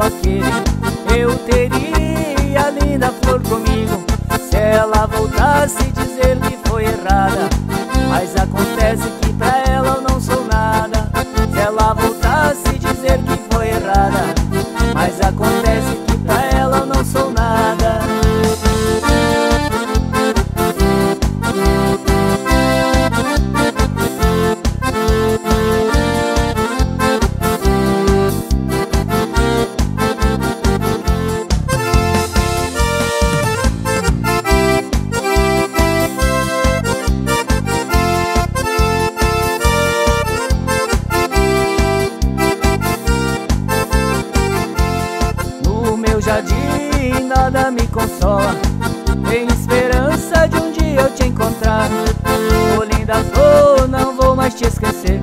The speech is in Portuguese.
igual Eu teria a linda flor comigo. Se ela voltasse dizer que tristeza de nada me consola Tenho esperança de um dia eu te encontrar. Ô oh, linda flor, não vou mais te esquecer.